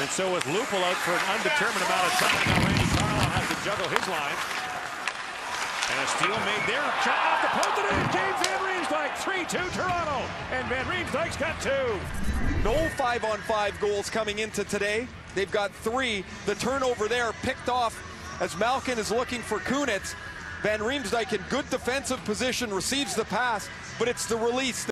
And so with Lupul out for an undetermined amount of time, now Randy Carlyle has to juggle his line. And a steal made there. Shot off the post and in James Van Riemsdyk. 3-2 Toronto. And Van Riemsdyk's got two. No five-on-five goals coming into today. They've got three. The turnover there picked off as Malkin is looking for Kunitz. Van Riemsdyk in good defensive position receives the pass, but it's the release.